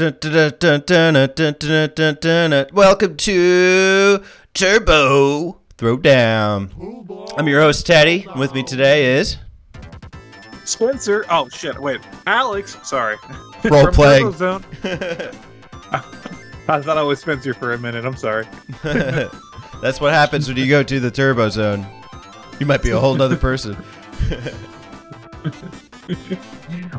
Welcome to Turbo Throwdown. I'm your host, Teddy. With me today is Spencer. Oh shit! Wait, Alex. Sorry. Role playing. I thought I was Spencer for a minute. I'm sorry. That's what happens when you go to the Turbo Zone. You might be a whole nother person.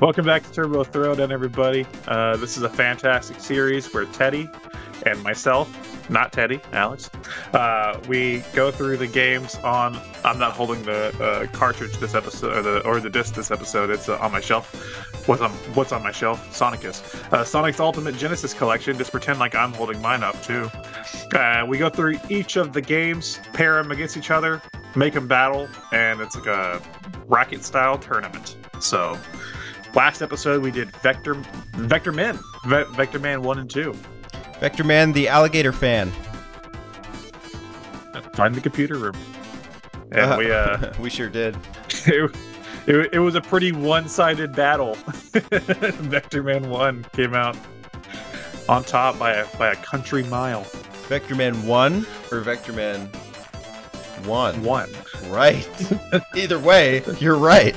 Welcome back to Turbo Throwdown, everybody. Uh, this is a fantastic series where Teddy and myself, not Teddy, Alex, uh, we go through the games on. I'm not holding the uh, cartridge this episode, or the or the disc this episode. It's uh, on my shelf. What's on What's on my shelf? Sonicus. Uh, Sonic's Ultimate Genesis Collection. Just pretend like I'm holding mine up too. Uh, we go through each of the games, pair them against each other, make them battle, and it's like a racket style tournament. So, last episode we did Vector Vector Men, Ve- Vector Man one and two. Vector Man, the alligator fan. Find the computer room, and we uh, we sure did. it, it, it was a pretty one sided battle. Vector Man one came out on top by a by a country mile. Vector Man 1 or Vector Man 1? One. Right. Either way, you're right.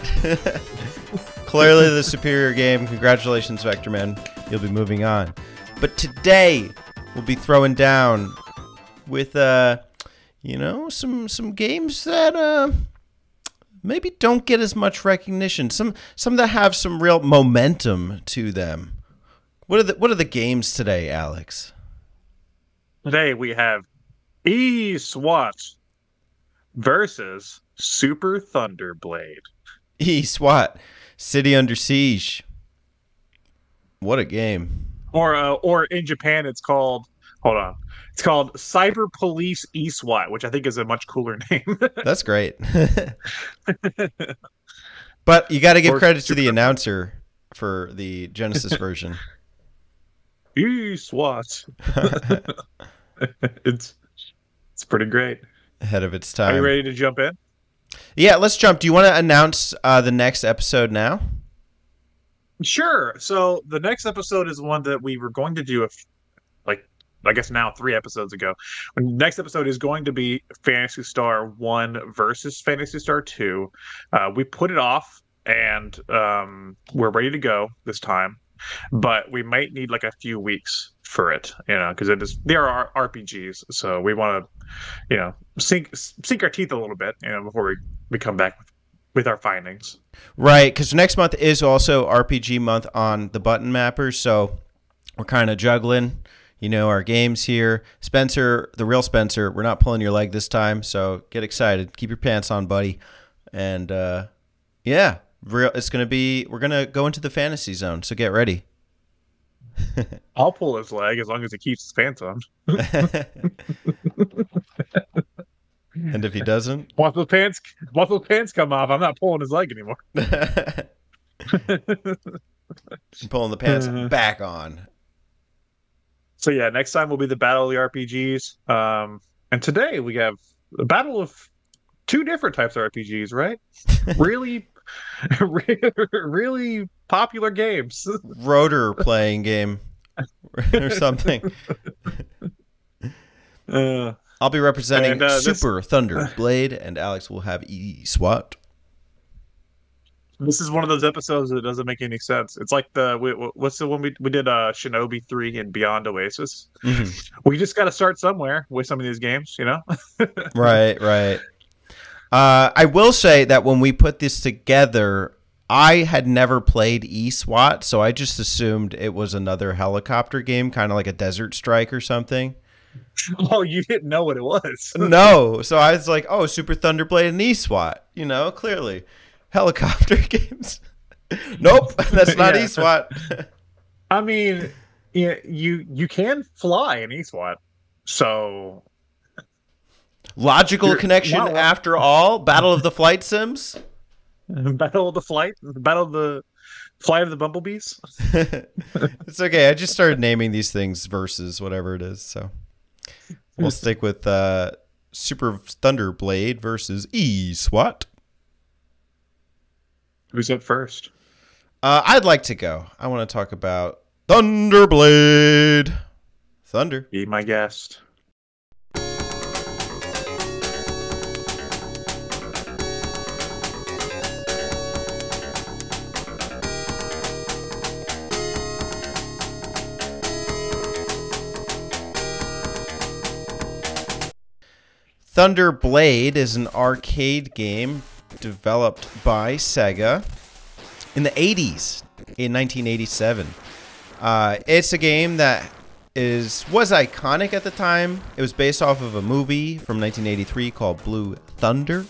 Clearly the superior game. Congratulations, Vector Man. You'll be moving on. But today we'll be throwing down with uh you know, some some games that uh maybe don't get as much recognition. Some some that have some real momentum to them. What are the what are the games today, Alex? Today we have E SWAT versus Super Thunderblade. E SWAT, City Under Siege. What a game. Or uh, or in Japan it's called hold on. It's called Cyber Police E SWAT, which I think is a much cooler name. That's great. but you got to give Or credit to the announcer for the Genesis version. e SWAT. it's it's pretty great. Ahead of its time. Are you ready to jump in? Yeah, let's jump. Do you want to announce uh, the next episode now? Sure. So the next episode is one that we were going to do, a f- like I guess now three episodes ago. The next episode is going to be Phantasy Star One versus Phantasy Star Two. Uh, we put it off, and um, we're ready to go this time, but we might need like a few weeks for it, you know, because it is there are RPGs, so we want to, you know, sink sink our teeth a little bit, you know, before we we come back with with our findings. Right, because next month is also RPG month on the button mappers, so we're kind of juggling, you know, our games here. Spencer, the real Spencer, we're not pulling your leg this time, so get excited. Keep your pants on, buddy. And uh, yeah, real. It's gonna be. We're gonna go into the fantasy zone, so get ready. I'll pull his leg as long as he keeps his pants on. and if he doesn't, Once those pants, once those pants come off, I'm not pulling his leg anymore. I'm pulling the pants Uh-huh. back on. So yeah, next time will be the battle of the RPGs. Um, and today we have a battle of two different types of RPGs, right? really, re- really popular games. Rotor playing game or something. Uh, I'll be representing And, uh, this- Super Thunder Blade, and Alex will have E SWAT. this is one of those episodes that doesn't make any sense. It's like the we, what's the one we we did? Uh, Shinobi three and Beyond Oasis. Mhm. We just got to start somewhere with some of these games, you know. Right, right. Uh, I will say that when we put this together, I had never played E SWAT, so I just assumed it was another helicopter game, kind of like a Desert Strike or something. oh, you didn't know what it was. No, so I was like, oh, Super Thunderblade and E SWAT, you know, clearly helicopter games. nope, that's not Yeah. E SWAT. I mean, yeah, you you can fly in ESWAT, so Logical You're- connection wow. after all. Battle of the Flight Sims. Battle of the Flight, Battle of the Flight of the Bumblebees. it's okay. I just started naming these things versus whatever it is. So we'll stick with uh, Super Thunder Blade versus E SWAT. Who's up first? Uh, I'd like to go. I want to talk about Thunderblade. Thunder. Be my guest. Thunder Blade is an arcade game developed by Sega in the 80s, in 1987. Uh, it's a game that is was iconic at the time. It was based off of a movie from 1983 called Blue Thunder,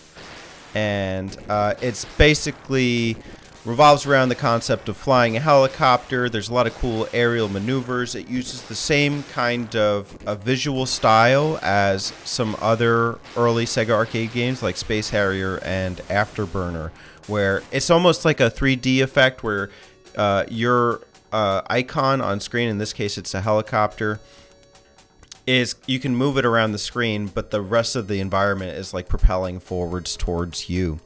and uh, it's basically revolves around the concept of flying a helicopter. There's a lot of cool aerial maneuvers. It uses the same kind of a visual style as some other early Sega arcade games like Space Harrier and Afterburner, where it's almost like a 3D effect where uh, your uh, icon on screen, in this case it's a helicopter, is you can move it around the screen, but the rest of the environment is like propelling forwards towards you.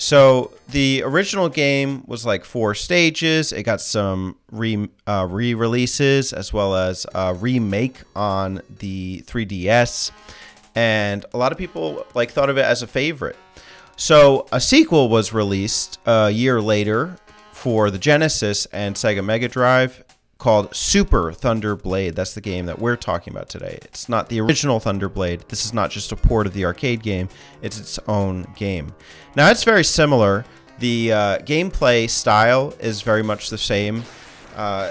So the original game was like four stages. It got some re uh, re-releases as well as a remake on the 3DS, and a lot of people like thought of it as a favorite. So a sequel was released a year later for the Genesis and Sega Mega Drive called Super Thunder Blade. That's the game that we're talking about today. It's not the original Thunder Blade. This is not just a port of the arcade game, it's its own game. Now, it's very similar. The uh, gameplay style is very much the same. Uh,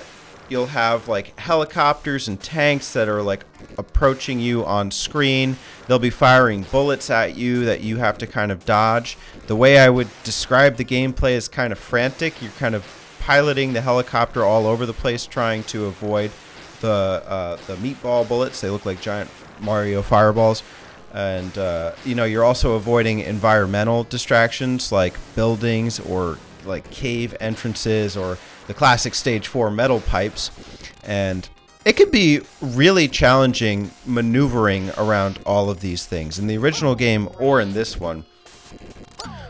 you'll have like helicopters and tanks that are like approaching you on screen. They'll be firing bullets at you that you have to kind of dodge. The way I would describe the gameplay is kind of frantic. You're kind of piloting the helicopter all over the place, trying to avoid the uh, the meatball bullets. They look like giant Mario fireballs, and uh, you know you're also avoiding environmental distractions like buildings or like cave entrances or the classic stage four metal pipes, and it can be really challenging maneuvering around all of these things in the original game or in this one.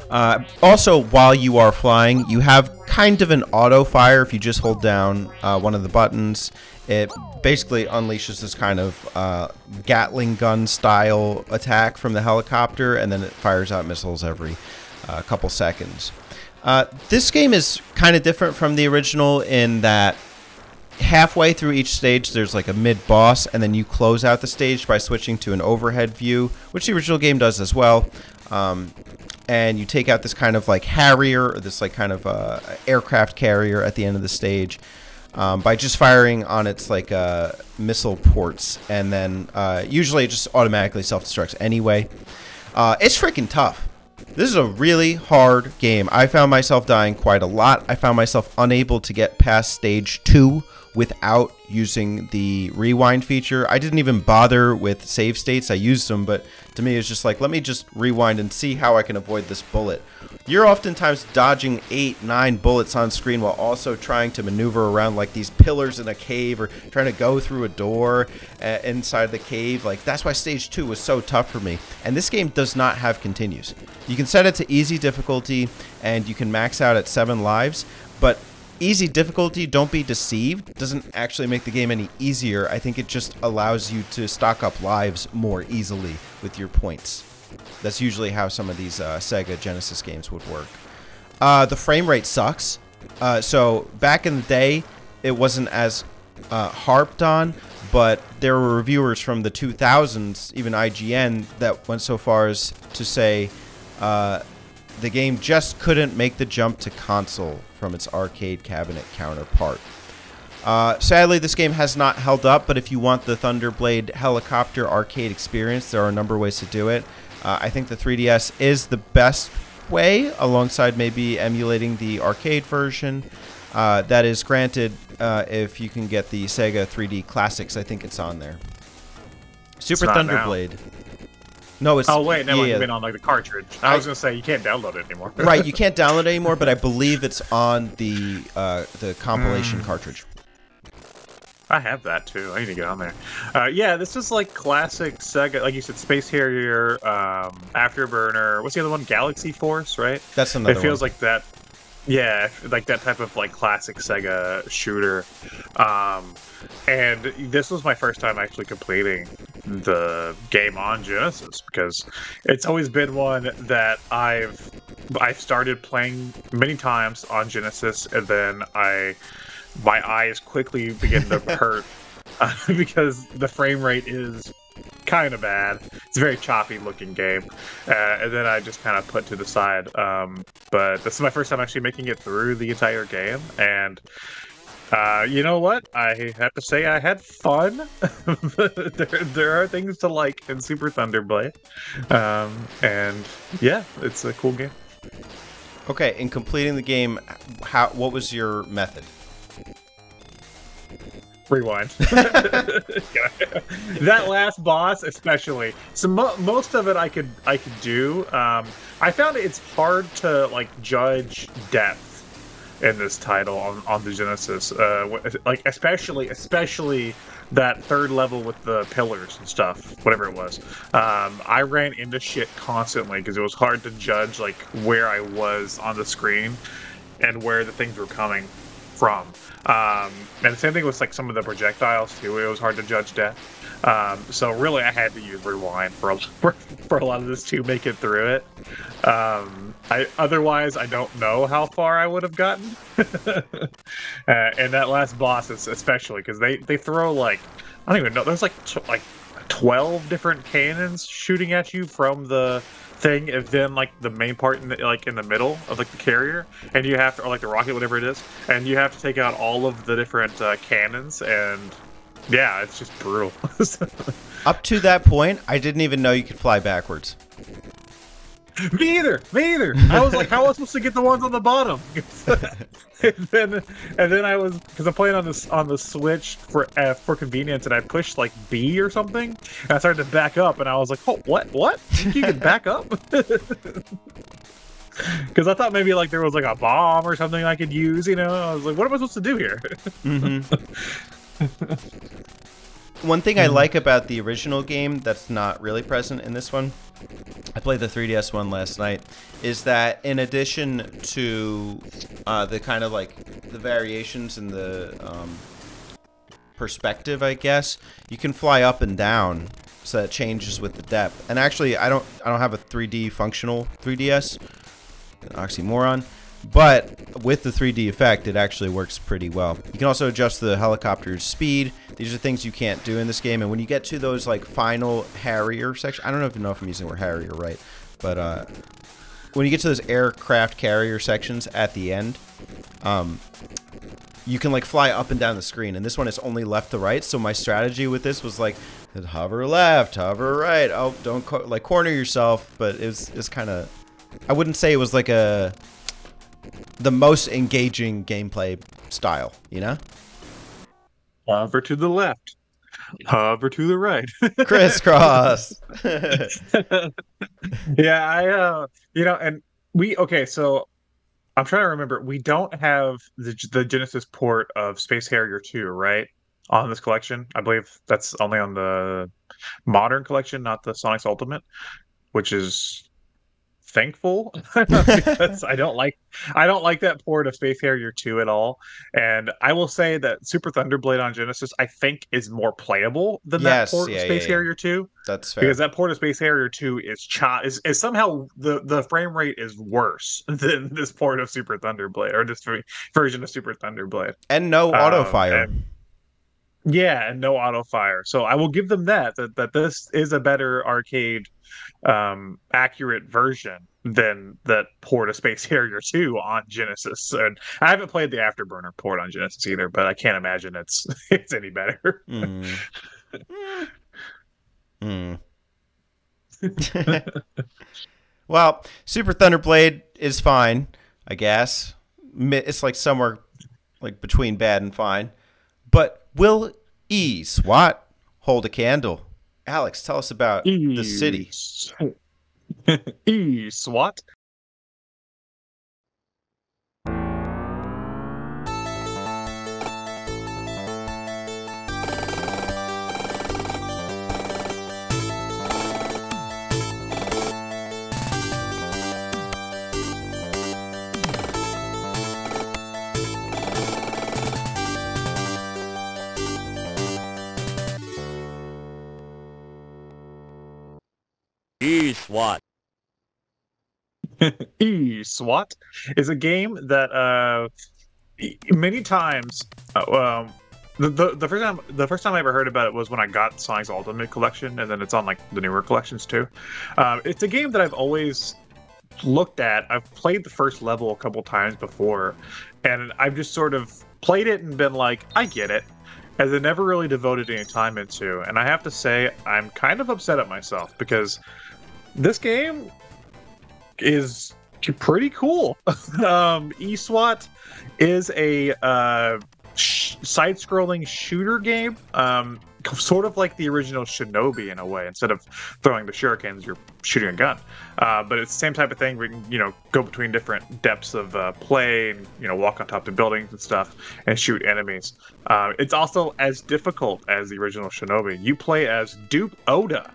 Uh, also, while you are flying, you have kind of an auto fire if you just hold down uh, one of the buttons. It basically unleashes this kind of uh, Gatling gun style attack from the helicopter, and then it fires out missiles every uh, couple seconds. Uh, this game is kind of different from the original in that halfway through each stage there's like a mid boss and then you close out the stage by switching to an overhead view which the original game does as well um, and you take out this kind of like Harrier, or this like kind of uh, aircraft carrier at the end of the stage um, by just firing on its like uh, missile ports, and then uh, usually it just automatically self destructs anyway. Uh, it's freaking tough. This is a really hard game. I found myself dying quite a lot. I found myself unable to get past stage two without using the rewind feature. I didn't even bother with save states. I used them, but to me it's just like, let me just rewind and see how I can avoid this bullet. You're oftentimes dodging eight, nine bullets on screen while also trying to maneuver around like these pillars in a cave or trying to go through a door uh, inside the cave. Like that's why stage two was so tough for me. And this game does not have continues. You can set it to easy difficulty and you can max out at seven lives, but easy difficulty, don't be deceived, doesn't actually make the game any easier. I think it just allows you to stock up lives more easily with your points. That's usually how some of these uh, Sega Genesis games would work. Uh, the frame rate sucks. Uh, so back in the day, it wasn't as uh, harped on, but there were reviewers from the 2000s, even IGN, that went so far as to say uh, the game just couldn't make the jump to console from its arcade cabinet counterpart. Uh, sadly, this game has not held up, but if you want the Thunderblade helicopter arcade experience, there are a number of ways to do it. Uh, I think the 3DS is the best way, alongside maybe emulating the arcade version. Uh, that is granted uh, if you can get the Sega 3D Classics. I think it's on there. Super Thunderblade. Now. No, it's. Oh wait, no, yeah. you mean on like the cartridge? I, I, was gonna say you can't download it anymore. right, you can't download it anymore, but I believe it's on the uh, the compilation mm. cartridge. I have that too. I need to get on there. Uh, yeah, this is like classic Sega, like you said, Space Harrier, um, Afterburner. What's the other one? Galaxy Force, right? That's another. One. It feels one. like that. Yeah, like that type of like classic Sega shooter. Um, and this was my first time actually completing the game on Genesis because it's always been one that I've I've started playing many times on Genesis and then I my eyes quickly begin to hurt uh, because the frame rate is kind of bad. It's a very choppy looking game, uh, and then I just kind of put to the side. Um, but this is my first time actually making it through the entire game, and uh, you know what? I have to say I had fun. there, there are things to like in Super Thunderblade, um, and yeah, it's a cool game. Okay, in completing the game, how what was your method? rewind. that last boss, especially. So mo- most of it, I could I could do. Um, I found it's hard to like judge depth in this title on, on the Genesis. Uh, like especially especially that third level with the pillars and stuff, whatever it was. Um, I ran into shit constantly because it was hard to judge like where I was on the screen and where the things were coming from. Um, and the same thing with like some of the projectiles too. It was hard to judge death. Um, so really, I had to use rewind for a, for, for a lot of this to make it through it. Um, I otherwise I don't know how far I would have gotten. uh, and that last boss is especially because they they throw like I don't even know. There's like like twelve different cannons shooting at you from the thing and then like the main part in the, like in the middle of like the carrier and you have to or like the rocket whatever it is and you have to take out all of the different uh, cannons and yeah it's just brutal up to that point i didn't even know you could fly backwards me either. Me either. I was like, how am I supposed to get the ones on the bottom? and then, and then I was because I'm playing on this on the Switch for uh, for convenience, and I pushed like B or something, and I started to back up, and I was like, oh, what? What? You can back up? Because I thought maybe like there was like a bomb or something I could use. You know, I was like, what am I supposed to do here? Mm-hmm. One thing I mm-hmm. like about the original game that's not really present in this one, I played the 3DS one last night, is that in addition to uh, the kind of like the variations in the um, perspective, I guess, you can fly up and down so it changes with the depth. And actually, I don't I don't have a 3D functional 3DS, an oxymoron. But with the 3D effect, it actually works pretty well. You can also adjust the helicopter's speed. These are things you can't do in this game. And when you get to those like final Harrier section, I don't even know if I'm using the word Harrier right, but uh, when you get to those aircraft carrier sections at the end, um, you can like fly up and down the screen. And this one is only left to right. So my strategy with this was like hover left, hover right. Oh, don't co like corner yourself. But it was, it's kind of, I wouldn't say it was like a the most engaging gameplay style, you know? Hover to the left. Hover to the right. Crisscross. yeah, I uh you know, and we okay, so I'm trying to remember. We don't have the the Genesis port of Space Harrier 2, right? On this collection. I believe that's only on the modern collection, not the Sonic's Ultimate, which is thankful because I don't like I don't like that port of Space Harrier 2 at all. And I will say that Super Thunderblade on Genesis I think is more playable than yes, that port yeah, of Space yeah, Harrier 2. That's fair. Because that port of Space Harrier 2 is cha is, is somehow the the frame rate is worse than this port of Super Thunderblade or this version of Super Thunderblade. And no um, auto fire. And, yeah, and no auto fire. So I will give them that that, that this is a better arcade um, accurate version than that port of Space Harrier 2 on Genesis. And I haven't played the Afterburner port on Genesis either, but I can't imagine it's it's any better. Mm. mm. well, Super Thunderblade is fine, I guess. It's like somewhere like between bad and fine. But will E SWAT hold a candle? Alex, tell us about e- the city. e SWAT E-SWAT. E-SWAT is a game that uh, many times uh, um, the, the, the first time the first time I ever heard about it was when I got Sonic's Ultimate Collection, and then it's on like the newer collections too. Uh, it's a game that I've always looked at. I've played the first level a couple times before, and I've just sort of played it and been like, I get it, as I never really devoted any time into. And I have to say, I'm kind of upset at myself because this game is pretty cool. um, eSWAT is a uh, sh- side-scrolling shooter game. Um, sort of like the original Shinobi in a way. Instead of throwing the shurikens, you're shooting a gun. Uh, but it's the same type of thing. We can, you know, go between different depths of uh, play and you know walk on top of buildings and stuff and shoot enemies. Uh, it's also as difficult as the original Shinobi. You play as Duke Oda.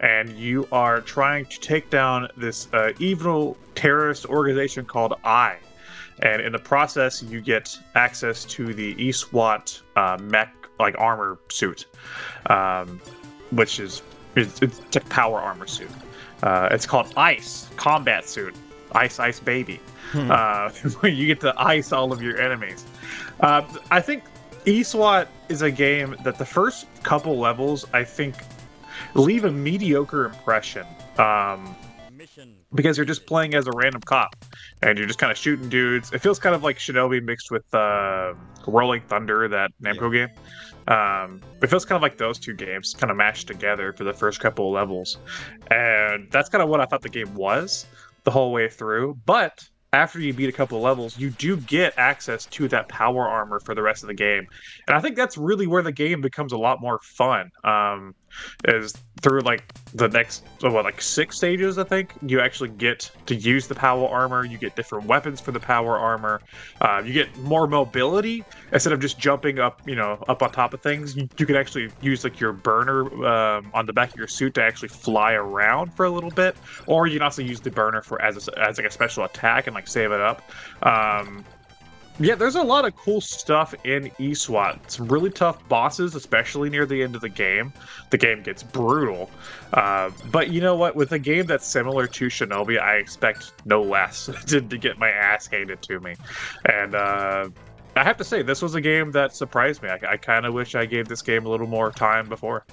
And you are trying to take down this uh, evil terrorist organization called EYE, and in the process you get access to the eSWAT uh, mech like armor suit, um, which is it's, it's a power armor suit. Uh, it's called Ice Combat Suit, Ice Ice Baby. Hmm. Uh, you get to ice all of your enemies. Uh, I think eSWAT is a game that the first couple levels I think leave a mediocre impression. Um, because you're just playing as a random cop and you're just kind of shooting dudes. It feels kind of like Shinobi mixed with uh, Rolling Thunder, that Namco yeah. game. Um, it feels kind of like those two games kind of mashed together for the first couple of levels. And that's kind of what I thought the game was the whole way through. But after you beat a couple of levels, you do get access to that power armor for the rest of the game. And I think that's really where the game becomes a lot more fun. Um, is through like the next what like six stages i think you actually get to use the power armor you get different weapons for the power armor uh, you get more mobility. Instead of just jumping up you know up on top of things you, you can actually use like your burner um, on the back of your suit to actually fly around for a little bit or you can also use the burner for as, a, as like a special attack and like save it up. Um, yeah, there's a lot of cool stuff in eSWAT. Some really tough bosses, especially near the end of the game. The game gets brutal. Uh, but you know what? With a game that's similar to Shinobi, I expect no less to, to get my ass handed to me. And uh, I have to say, this was a game that surprised me. I, I kind of wish I gave this game a little more time before.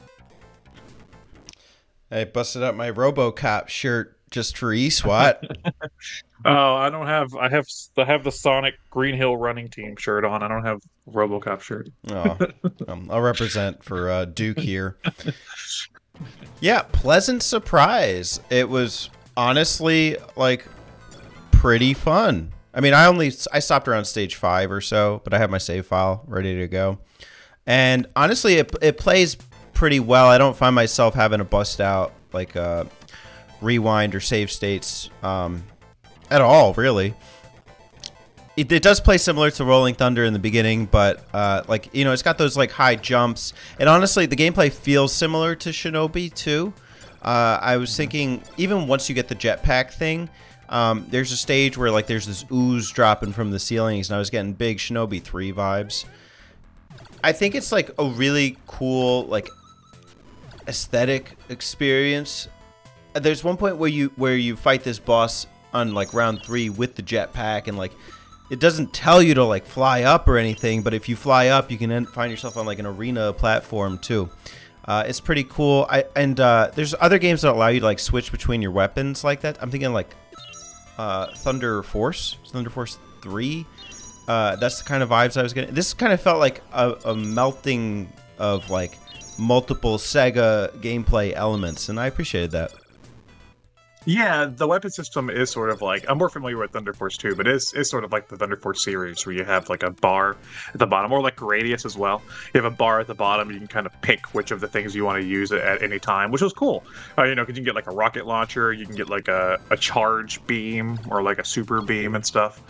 I busted out my RoboCop shirt just for eSWAT. oh, I don't have. I have. I have the Sonic Green Hill Running Team shirt on. I don't have RoboCop shirt. oh, um, I'll represent for uh, Duke here. Yeah, pleasant surprise. It was honestly like pretty fun. I mean, I only I stopped around stage five or so, but I have my save file ready to go. And honestly, it, it plays pretty well. I don't find myself having to bust out like uh, rewind or save states um, at all, really. It, it, does play similar to Rolling Thunder in the beginning, but uh, like you know, it's got those like high jumps, and honestly, the gameplay feels similar to Shinobi too. Uh, I was thinking, even once you get the jetpack thing, um, there's a stage where like there's this ooze dropping from the ceilings, and I was getting big Shinobi Three vibes. I think it's like a really cool like aesthetic experience there's one point where you where you fight this boss on like round three with the jetpack and like it doesn't tell you to like fly up or anything but if you fly up you can find yourself on like an arena platform too. Uh, it's pretty cool. I, and uh, there's other games that allow you to like switch between your weapons like that. I'm thinking like uh, thunder force thunder force 3 uh, that's the kind of vibes i was getting. This kind of felt like a, a melting of like multiple sega gameplay elements and i appreciated that yeah, the weapon system is sort of like I'm more familiar with Thunder Force 2, but it's it's sort of like the Thunder Force series where you have like a bar at the bottom, or like Gradius as well. You have a bar at the bottom, you can kind of pick which of the things you want to use at any time, which was cool. Uh, you know, because you can get like a rocket launcher, you can get like a, a charge beam or like a super beam and stuff.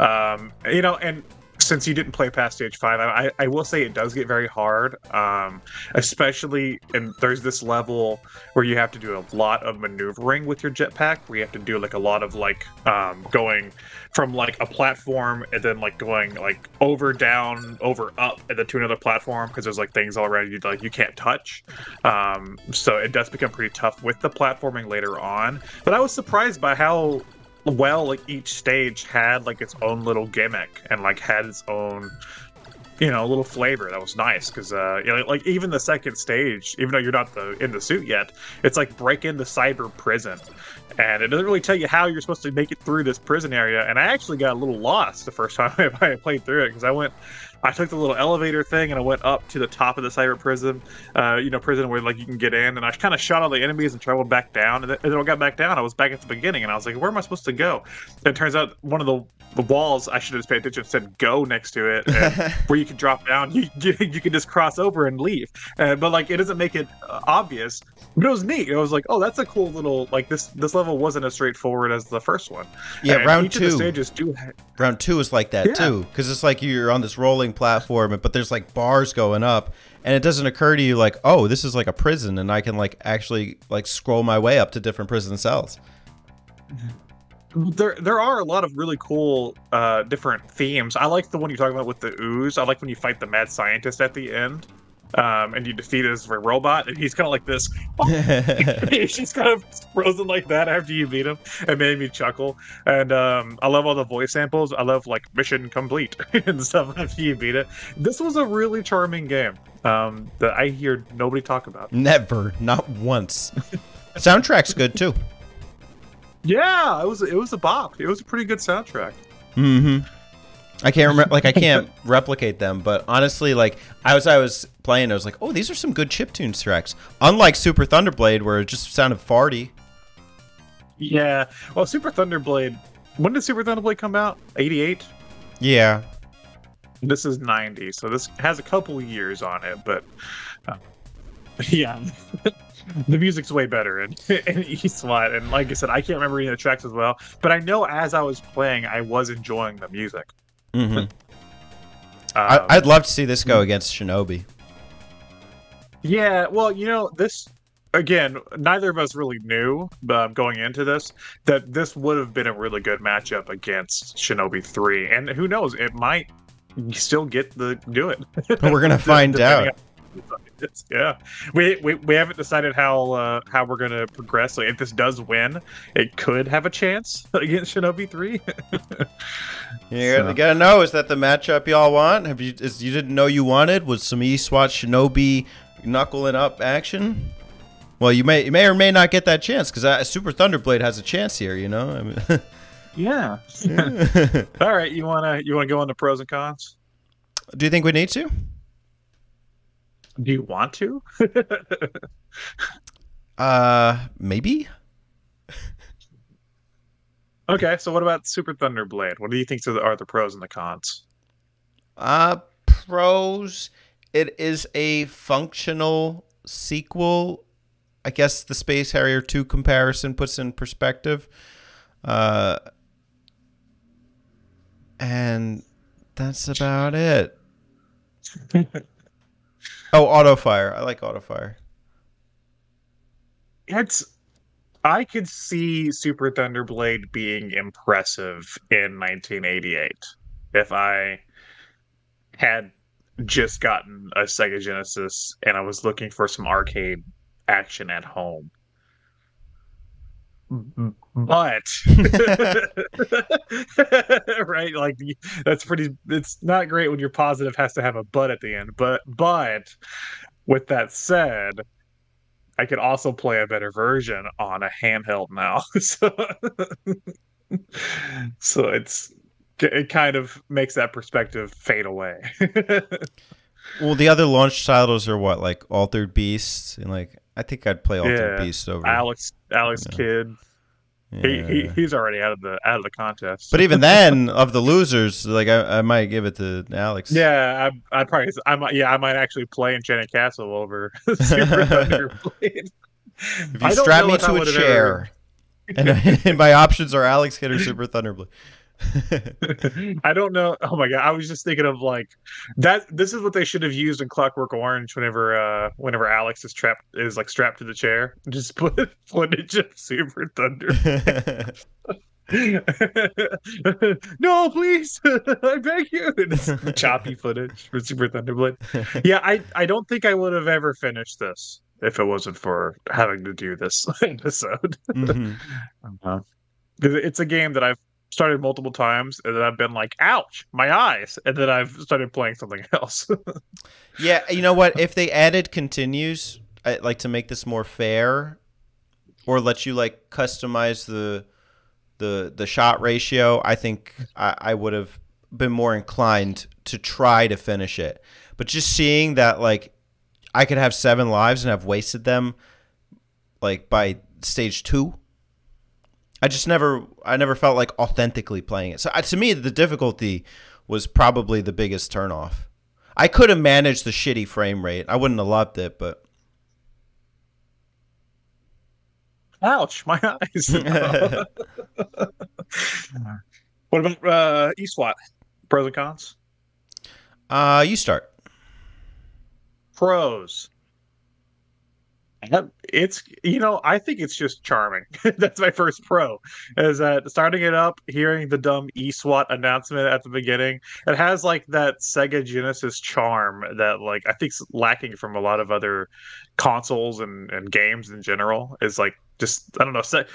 Um, you know, and since you didn't play past stage five, I, I will say it does get very hard. Um, especially and there's this level where you have to do a lot of maneuvering with your jetpack, where you have to do like a lot of like um, going from like a platform and then like going like over, down, over, up, and then to another platform because there's like things already like you can't touch. Um, so it does become pretty tough with the platforming later on. But I was surprised by how well like each stage had like its own little gimmick and like had its own you know, little flavor that was nice because, uh, you know, like even the second stage, even though you're not the in the suit yet, it's like break into cyber prison, and it doesn't really tell you how you're supposed to make it through this prison area. And I actually got a little lost the first time I played through it because I went, I took the little elevator thing and I went up to the top of the cyber prison, uh, you know, prison where like you can get in, and I kind of shot all the enemies and traveled back down. And then, and then I got back down, I was back at the beginning, and I was like, where am I supposed to go? And it turns out one of the, the walls I should have just paid attention said go next to it, where you can drop down, you you, you can just cross over and leave. Uh, but like it doesn't make it uh, obvious. But it was neat. It was like, oh, that's a cool little like this. This level wasn't as straightforward as the first one. Yeah, And round two. Stages do. Round two is like that Yeah. too, because it's like you're on this rolling platform, but there's like bars going up, and it doesn't occur to you like, oh, this is like a prison, and I can like actually like scroll my way up to different prison cells. There, there are a lot of really cool, uh, different themes. I like the one you're talking about with the ooze. I like when you fight the mad scientist at the end, um, and you defeat his robot, and he's kind of like this. he's just kind of frozen like that after you beat him. It made me chuckle, and um, I love all the voice samples. I love like mission complete and stuff after you beat it. This was a really charming game um, that I hear nobody talk about. Never, not once. Soundtrack's good too. Yeah, it was it was a bop. It was a pretty good soundtrack. Mm-hmm. I can't remember, like I can't replicate them, but honestly, like as I was playing, I was like, oh, these are some good chiptunes tracks. Unlike Super Thunderblade, where it just sounded farty. Yeah. Well, Super Thunderblade. When did Super Thunderblade come out? 88? Yeah, This is 90, so this has a couple years on it, but uh, yeah. The music's way better in, in. And like I said, I can't remember any of the tracks as well, but I know as I was playing, I was enjoying the music. hmm Um, I, I'd love to see this go against Shinobi. Yeah, well, you know, this again, neither of us really knew um, going into this that this would have been a really good matchup against Shinobi 3. And who knows, it might still get the do it. We're gonna find out. on- Yeah, we, we we haven't decided how uh, how we're gonna progress. Like, if this does win, it could have a chance against Shinobi Three. You gotta, So- gotta know is that the matchup y'all want? Have you is you didn't know you wanted was some E-SWAT Shinobi knuckling up action? Well, you may you may or may not get that chance because Super Thunderblade has a chance here. You know, I mean, yeah. All right, you wanna you wanna go on the pros and cons? do you think we need to? Do you want to? Uh, maybe. Okay, so what about Super Thunderblade? What do you think are the, are the pros and the cons? Uh, pros. It is a functional sequel. I guess the Space Harrier 2 comparison puts in perspective. Uh, and that's about it. oh, auto fire. I like auto fire. It's I could see Super Thunderblade being impressive in 1988 if I had just gotten a Sega Genesis and I was looking for some arcade action at home. But right, like that's pretty. It's not great when your positive has to have a but at the end. But but with that said, I could also play a better version on a handheld now. so, so it's it kind of makes that perspective fade away. Well, the other launch titles are what, like Altered Beasts, and like I think I'd play Altered Yeah. Beasts over. Alex Alex Yeah. Kidd, he, he he's already out of the out of the contest. But even then, of the losers, like I, I might give it to Alex. yeah, I, I'd probably I might yeah I might actually play Enchanted Castle over Super Thunderblade. If you strap me to a chair, and, and my options are Alex Kidd or Super Thunderblade. I don't know. Oh my god! I was just thinking of like that. This is what they should have used in Clockwork Orange. Whenever, uh whenever Alex is trapped, is like strapped to the chair, just put footage of Super Thunder. no, please, I beg you. Choppy footage for Super Thunderblade. Yeah, I I don't think I would have ever finished this if it wasn't for having to do this episode. Mhm. Uh, 'cause it's a game that I've started multiple times and then I've been like, ouch, my eyes. And then I've started playing something else. Yeah, you know what? If they added continues, I, like to make this more fair, or let you like customize the the the shot ratio, I think I, I would have been more inclined to try to finish it. But just seeing that like I could have seven lives and have wasted them like by stage two. I just never I never felt like authentically playing it. So uh, to me the difficulty was probably the biggest turnoff. I could have managed the shitty frame rate. I wouldn't have loved it, but ouch, my eyes. what about uh, eSWAT? Pros and cons? uh you start. Pros. It's you know I think it's just charming. That's my first pro. Is that starting it up, hearing the dumb eSWAT announcement at the beginning. It has like that Sega Genesis charm that like I think's lacking from a lot of other consoles and, and games in general. Is like just I don't know. Se-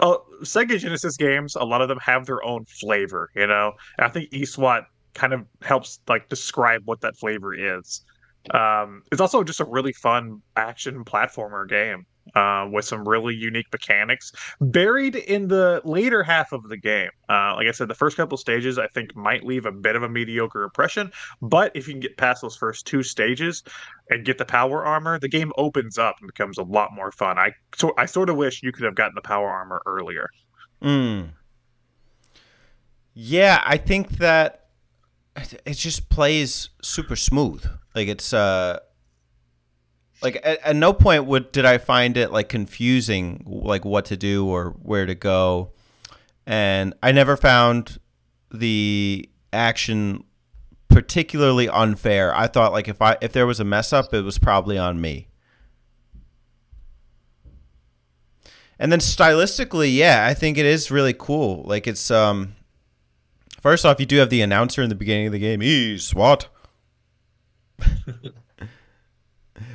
uh, Sega Genesis games, a lot of them have their own flavor. You know, I think eSWAT kind of helps like describe what that flavor is. Um, it's also just a really fun action platformer game uh, with some really unique mechanics buried in the later half of the game. Uh, like I said, the first couple stages I think might leave a bit of a mediocre impression, but if you can get past those first two stages and get the power armor, the game opens up and becomes a lot more fun. I so I sort of wish you could have gotten the power armor earlier. Mm. Yeah, I think that it it just plays super smooth. Like it's uh like at, at no point would did I find it like confusing like what to do or where to go. And I never found the action particularly unfair. I thought like if I if there was a mess up it was probably on me. And then stylistically, yeah, I think it is really cool. Like it's um first off, you do have the announcer in the beginning of the game. E SWAT.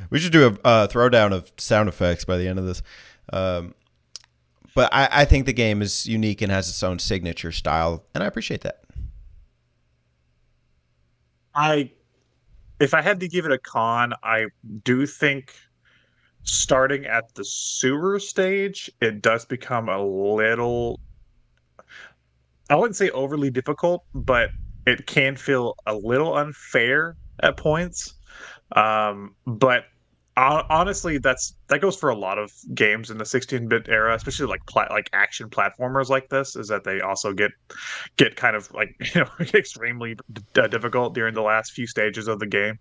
We should do a throwdown of sound effects by the end of this. Um, but I, I think the game is unique and has its own signature style, and I appreciate that. I if I had to give it a con, I do think starting at the sewer stage, it does become a little I wouldn't say overly difficult, but it can feel a little unfair at points. Um, but honestly, that's that goes for a lot of games in the 16-bit era, especially like pla- like action platformers like this. Is that they also get get kind of like you know extremely d- difficult during the last few stages of the game.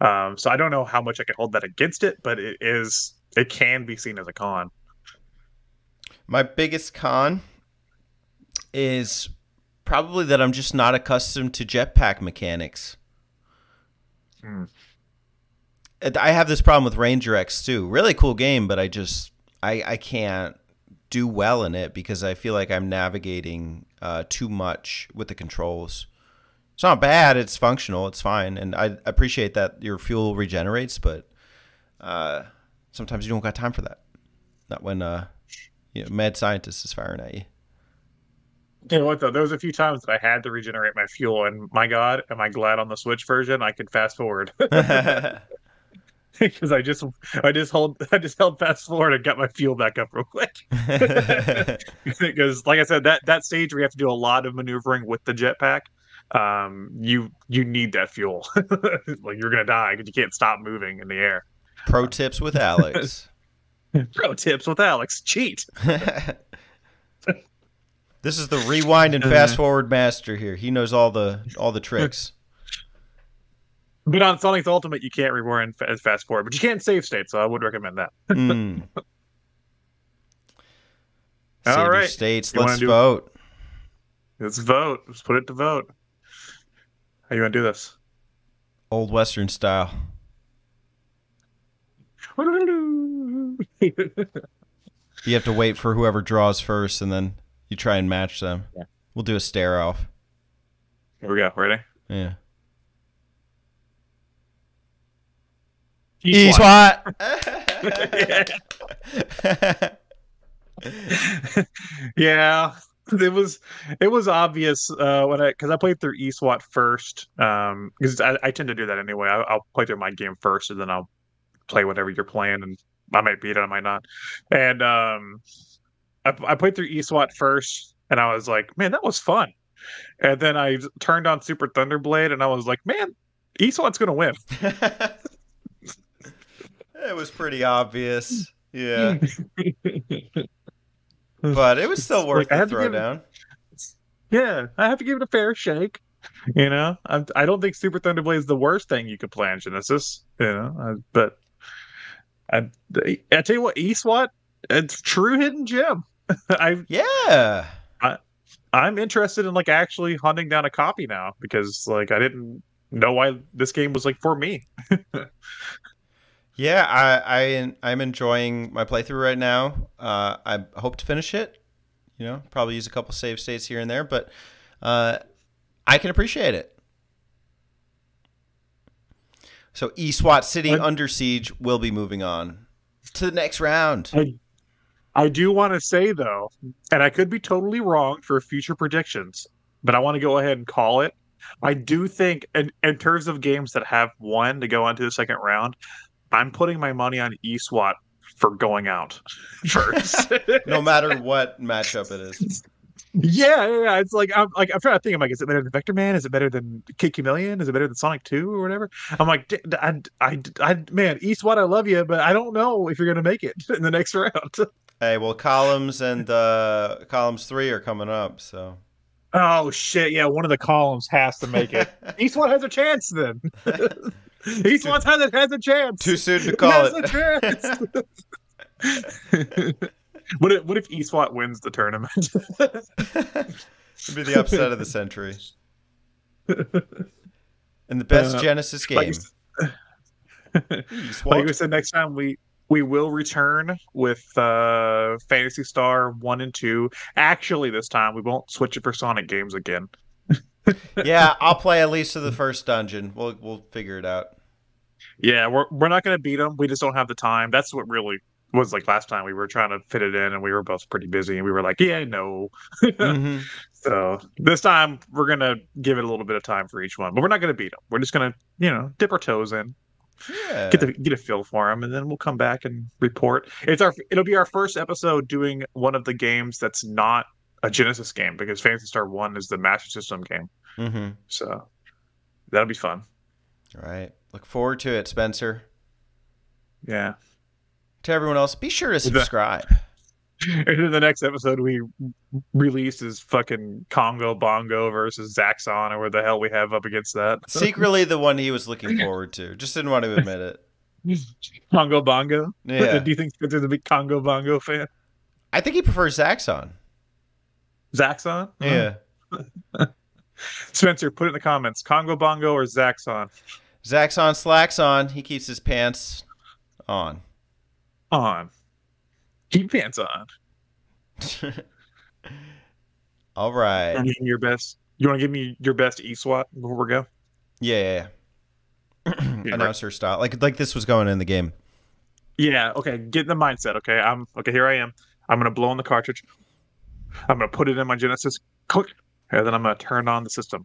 Um, so I don't know how much I can hold that against it, but it is it can be seen as a con. My biggest con is probably that I'm just not accustomed to jetpack mechanics. Hmm. I have this problem with Ranger X too. Really cool game, but I just I I can't do well in it because I feel like I'm navigating uh, too much with the controls. It's not bad. It's functional. It's fine, and I appreciate that your fuel regenerates, but uh, sometimes you don't got time for that. Not when uh, you know, mad scientist is firing at you. You know what though? There was a few times that I had to regenerate my fuel, and my God, am I glad on the Switch version I could fast forward because I just I just hold I just held fast forward and got my fuel back up real quick. because like I said, that that stage where you have to do a lot of maneuvering with the jetpack, um, you you need that fuel. like you're gonna die because you can't stop moving in the air. Pro tips with Alex. Pro tips with Alex: cheat. This is the rewind and fast forward master here. He knows all the all the tricks. But on Sonic's Ultimate, you can't rewind and fast forward, but you can save state, so I would recommend that. Mm. All Save your right. states. You Let's do- vote. Let's vote. Let's put it to vote. How you gonna do this? Old Western style. You have to wait for whoever draws first, and then you try and match them. Yeah. We'll do a stare off. Here we go. Ready? Yeah. East SWAT. yeah, it was it was obvious uh, when I because I played through eSWAT first um because I, I tend to do that anyway. I, I'll play through my game first and then I'll play whatever you're playing and I might beat it, I might not. And um, I, I played through eSWAT first and I was like, man, that was fun. And then I turned on Super Thunderblade and I was like, man, eSWAT's gonna win. it was pretty obvious. Yeah. but it was still worth Like, I the had to give- throwdown. Yeah, I have to give it a fair shake. You know, I, I don't think Super Thunderblade is the worst thing you could play on Genesis. You know, uh, but I, I tell you what, eSWAT, it's true hidden gem. I Yeah. I, I'm interested in like actually hunting down a copy now because like I didn't know why this game was like for me. Yeah, I, I I'm enjoying my playthrough right now. Uh, I hope to finish it. You know, probably use a couple save states here and there, but uh, I can appreciate it. So, eSWAT City Under Siege will be moving on to the next round. I I do want to say though, and I could be totally wrong for future predictions, but I want to go ahead and call it. I do think, in, in terms of games that have won to go on to the second round, I'm putting my money on eSWAT for going out first. No matter what matchup it is. yeah, yeah, yeah. It's like I'm like I'm trying to think. I'm like, is it better than Vector Man? Is it better than Kid Chameleon? Is it better than Sonic Two or whatever? I'm like, I, I, I, man, eSWAT, I love you, but I don't know if you're gonna make it in the next round. Hey, well, columns and uh, columns three are coming up, so. Oh shit! Yeah, one of the columns has to make it. eSWAT has a chance then. eSWAT has a has a chance. Too soon to call has it. a chance. what if what if eSWAT wins the tournament? It'd be the upset of the century. And the best Uh, Genesis like, game. like eSWAT. we said, next time we we will return with uh Phantasy Star one and two. Actually, this time we won't switch it for Sonic games again. yeah, I'll play at least to the first dungeon. We'll we'll figure it out. Yeah, we're we're not gonna beat them. We just don't have the time. That's what really was like last time. We were trying to fit it in, and we were both pretty busy, and we were like, "Yeah, no." Mhm. So this time we're gonna give it a little bit of time for each one, but we're not gonna beat them. We're just gonna, you know, dip our toes in, Yeah. get the get a feel for them, and then we'll come back and report. It's our it'll be our first episode doing one of the games that's not a Genesis game because Phantasy Star One is the Master System game. mm-hmm. So that'll be fun. All right. Look forward to it, Spencer. Yeah. To everyone else, be sure to subscribe. And then the next episode we release is fucking Congo Bongo versus Zaxxon or where the hell we have up against that. Secretly, the one he was looking forward to. Just didn't want to admit it. Congo Bongo. Yeah. Do you think Spencer's a big Congo Bongo fan? I think he prefers Zaxxon. Zaxxon? Yeah. Spencer, put it in the comments. Congo Bongo or Zaxxon? Zaxxon slacks on. He keeps his pants on. On. Keep pants on. All right. Me your best. You want to give me your best E SWAT before we go? Yeah, yeah, yeah. Yeah, Announcer style. Like like this was going in the game. Yeah. Okay. Get in the mindset. Okay. I'm okay. Here I am. I'm gonna blow on the cartridge. I'm gonna put it in my Genesis. Click. And then I'm gonna turn on the system.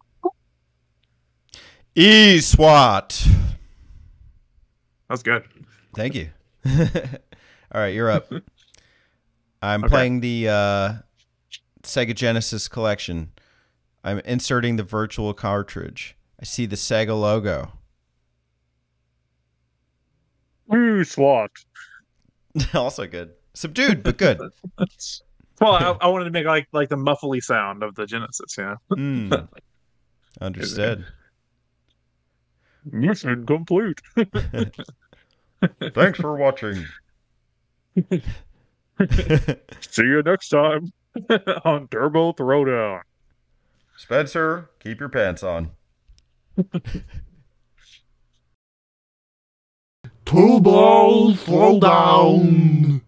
E SWAT. That's good. Thank you. All right, you're up. I'm Okay. playing the uh, Sega Genesis collection. I'm inserting the virtual cartridge. I see the Sega logo. Ooh, SWAT. also good. Subdued, but good. Well, I, I wanted to make like like the muffly sound of the Genesis. You know. Mm. Understood. Mission complete. Thanks for watching. See you next time on Turbo Throwdown. Spencer, keep your pants on. Two balls, slow down.